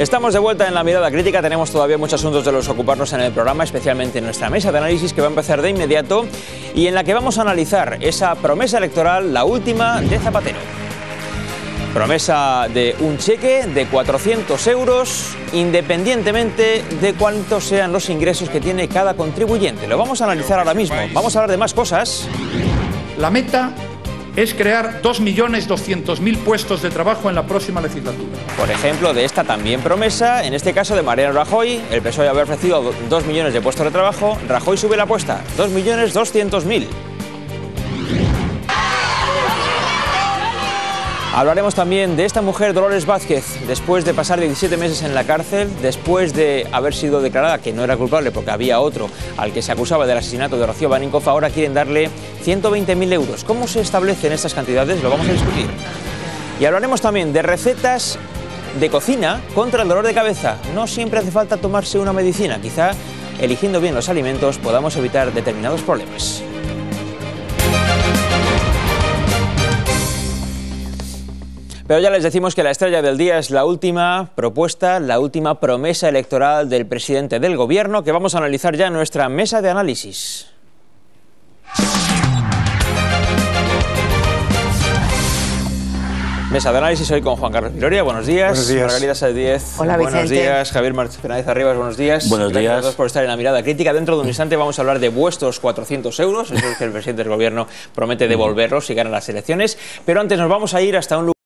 Estamos de vuelta en la mirada crítica, tenemos todavía muchos asuntos de los ocuparnos en el programa, especialmente en nuestra mesa de análisis que va a empezar de inmediato y en la que vamos a analizar esa promesa electoral, la última de Zapatero. Promesa de un cheque de 400 euros independientemente de cuántos sean los ingresos que tiene cada contribuyente. Lo vamos a analizar ahora mismo. Vamos a hablar de más cosas. La meta es crear 2.200.000 puestos de trabajo en la próxima legislatura. Por ejemplo, de esta también promesa, en este caso de Mariano Rajoy, el PSOE había ofrecido 2 millones de puestos de trabajo, Rajoy sube la apuesta, 2.200.000. Hablaremos también de esta mujer, Dolores Vázquez, después de pasar 17 meses en la cárcel, después de haber sido declarada que no era culpable porque había otro al que se acusaba del asesinato de Rocío Baninkoff, ahora quieren darle 120.000 euros. ¿Cómo se establecen estas cantidades? Lo vamos a discutir. Y hablaremos también de recetas de cocina contra el dolor de cabeza. No siempre hace falta tomarse una medicina, quizá eligiendo bien los alimentos podamos evitar determinados problemas. Pero ya les decimos que la estrella del día es la última propuesta, la última promesa electoral del presidente del gobierno que vamos a analizar ya en nuestra mesa de análisis. Mesa de análisis hoy con Juan Carlos Viloria, buenos días. Buenos días. Margarita Sáez Hola, buenos Vicente. días. Javier Martínez Fernández Arribas, buenos días. Buenos Gracias días. a todos por estar en la mirada crítica. Dentro de un instante vamos a hablar de vuestros 400 euros, eso es que el presidente del gobierno promete devolverlos si ganan las elecciones. Pero antes nos vamos a ir hasta un lugar